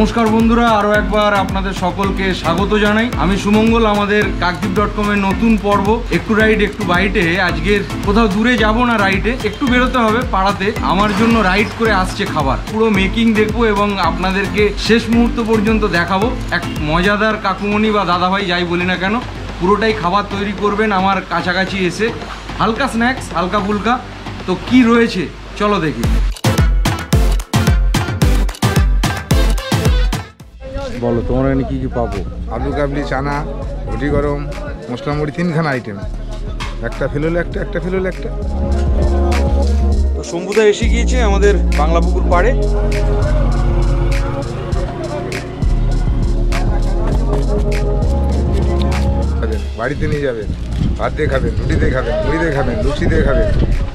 নমস্কার বন্ধুরা আরও একবার আপনাদের সকলকে স্বাগত জানাই। আমি সুমঙ্গল, আমাদের কাকদ্বীপ ডট কমের নতুন পর্ব, একটু রাইড একটু বাইটে আজকের কোথাও দূরে যাব না রাইডে একটু বেরোতে হবে পাড়াতে। আমার জন্য রাইড করে আসছে খাবার। পুরো মেকিং দেখব এবং আপনাদেরকে শেষ মুহূর্ত পর্যন্ত দেখাবো। এক মজাদার কাকুমণি বা দাদাভাই যাই বলি না কেন, পুরোটাই খাবার তৈরি করবেন আমার কাছাকাছি এসে। হালকা স্ন্যাক্স হালকা ফুলকা। তো কি রয়েছে? চলো দেখি। বলো তোমার এখানে কি কি পাবো? আলু কাবলি চানা রুটি গরম মশলা মুড়ি তিনখানা আইটেম একটা ফেল হলে একটা একটা ফেলুলে একটা। তো শম্ভুদা এসে গিয়েছে আমাদের বাংলা পুকুর পাড়ে। বাড়িতে নিয়ে যাবেন ভাত দিয়ে খাবেন রুটি দিয়ে খাবেন মুড়ি দিয়ে খাবেন লুচি দিয়ে খাবেন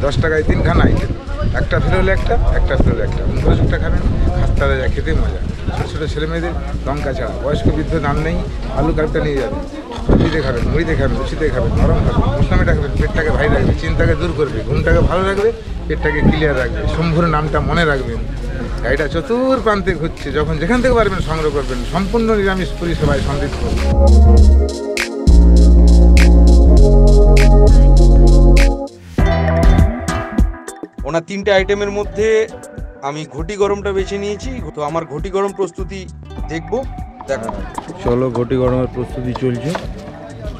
দশ টাকায় তিনখানা আইটেম একটা ফেল হলে একটা একটা ফেল হলে একটা। দশ একটা খাবেন খাস্তা রাজা খেতে মজা। ছোটো ছোটো ছেলে মেয়েদের লঙ্কা ছাড়া বয়স্ক বৃদ্ধ নাম নেই, আলু কাপটা নিয়ে যাবে। রুটি খাবেন মুড়ি দিয়ে খাবেন দিয়ে খাবেন, নরম খাবেন মশলামিটা খাবেন পেটটাকে ভাই রাখবে, চিন্তাকে দূর করবে, ঘুমটাকে ভালো রাখবে, পেটটাকে ক্লিয়ার রাখবে, শম্ভুর নামটা মনে রাখবেন গাড়িটা চতুর প্রান্তে ঘুরছে, যখন যেখান থেকে পারবেন সংগ্রহ করবেন, সম্পূর্ণ নিরামিষ পরিষেবায় সমৃদ্ধ। ওনার তিনটে আইটেমের মধ্যে আমি ঘটি গরমটা বেছে নিয়েছি তো আমার ঘটি গরম প্রস্তুতি দেখব দেখো চলো ঘটি গরমের প্রস্তুতি চলছে।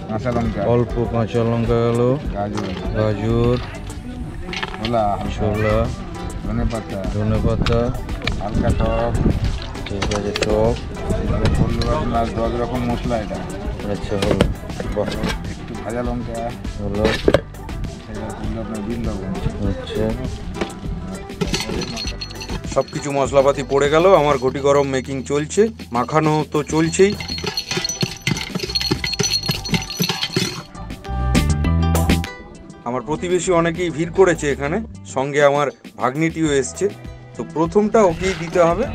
কাঁচা লঙ্কা। অল্প কাঁচা লঙ্কা গেল। গাজর। গাজর। ছোলা ছোলা। ধনে পাতা। ধনে পাতা। হালকা টক। ঠিক আছে টক। দশ রকম মশলা এটা। আচ্ছা হলো। একটু ভাজা লঙ্কা। হলো। সেটা বলল আপনার বিল লবণ। আচ্ছা। সব কিছু মশলাপাতি পড়ে গেল, আমার ঘটি গরম মেকিং চলছে, মাখানো তো চলছেই। আমার প্রতিবেশী অনেকেই ভিড় করেছে এখানে, সঙ্গে আমার ভাগ্নিটিও এসছে, তো প্রথমটা ওকেই দিতে হবে।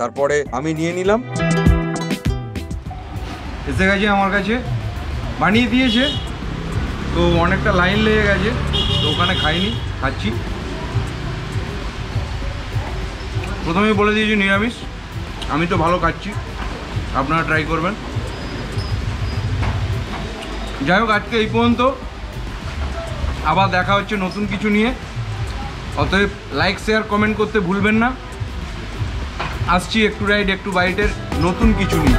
তারপরে আমি নিয়ে নিলাম। এসে গেছে আমার কাছে। বানিয়ে দিয়েছে। তো অনেকটা লাইন লেগে গেছে। তো ওখানে খাইনি, খাচ্ছি। প্রথমেই বলে দিয়েছি নিরামিষ। আমি তো ভালো খাচ্ছি। আপনারা ট্রাই করবেন। যাই হোক, আজকে এই পর্যন্ত। আবার দেখা হচ্ছে নতুন কিছু নিয়ে। অতএব লাইক শেয়ার কমেন্ট করতে ভুলবেন না। আসছি একটু রাইড একটু বাইটের নতুন কিছু নিয়ে।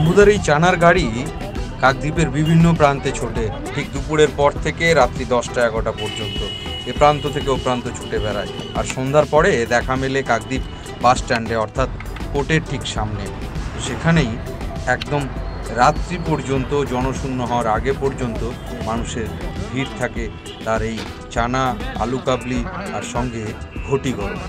শম্ভুদার এই চানার গাড়ি কাকদ্বীপের বিভিন্ন প্রান্তে ছোটে। ঠিক দুপুরের পর থেকে রাত্রি দশটা এগারোটা পর্যন্ত। এ প্রান্ত থেকে ও প্রান্ত ছুটে বেড়ায়। আর সন্ধ্যার পরে দেখা মেলে কাকদ্বীপ বাস স্ট্যান্ডে, অর্থাৎ কোর্টের ঠিক সামনে। সেখানেই একদম রাত্রি পর্যন্ত, জনশূন্য হওয়ার আগে পর্যন্ত মানুষের ভিড় থাকে তার এই চানা আলু কাবলি আর সঙ্গে ঘটি গরম।